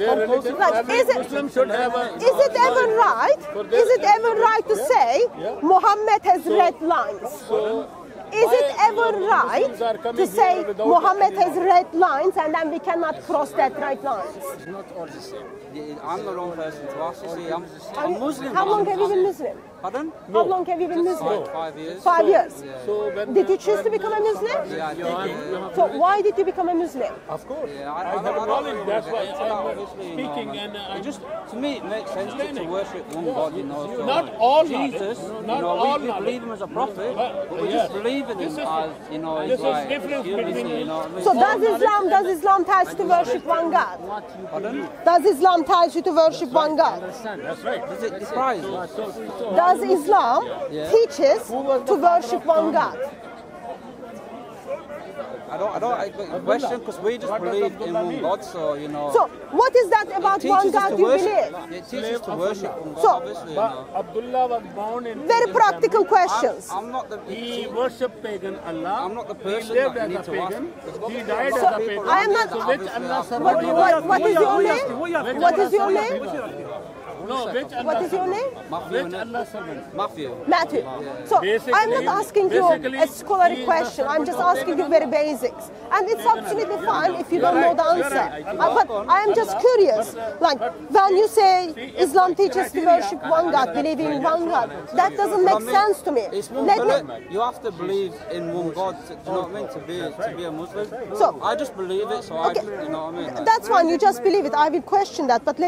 It's compulsory. Right, is it- Muslim should have a. Is it ever right? Is it ever right to say Muhammad has red lines? So, Is it ever right to say here Muhammad has red lines and then we cannot cross that red lines? It's not all the same. I'm the wrong person to ask. You see, I'm, Are I'm Muslim. How long have you been Muslim? Pardon? How long have you been Muslim? Five, five years. Five years. So when Did you choose to become a Muslim? Yeah, I think, uh, So why did you become a Muslim? Of course. Yeah, I- I, I don't- have I don't knowledge. agree That's with why it. It's about I'm obviously, you know, speaking man. and uh, just to me it makes sense to, to worship one God, you know. So Not all Jesus, knowledge. you Not know, all we, we believe him as a prophet, But- but we yes. just believe in him This is- as you know, this he's is like difference between- you know. I mean? So does Islam does Islam tell you to worship one God? Pardon? Does Islam tell you to worship one God? That's right. Does it surprise you? So, so Does Islam teaches to worship one God? I don't, I don't I, I question because we just believe in one God, so you know. So what is that about one God you worship. believe? It teaches to worship one God, So- obviously. You know. Abdullah was born in Very practical family. questions. I'm not the. He worshipped pagan Allah. I'm not the He lived that as you a need to ask. pagan. He died some as a people pagan. I am not- So which obviously Allah? What, what, what is your name? What is your name? No, which Allah What is your name? Matthew, Which innit? Allah servant? Matthew. Matthew. So Basically- I'm not asking you a scholarly question. I'm just asking you very basics. And it's absolutely fine if you don't know the answer. Uh, But I am just curious. Like when you say Islam teaches to worship one God, believe in one God, that doesn't make sense to me. Let me. You have to believe in one God. To, do you know what I mean? To be to be a Muslim. So- I just believe it. So I, Okay. you know what I mean? Like- that's fine. You just believe it. I will question that. But let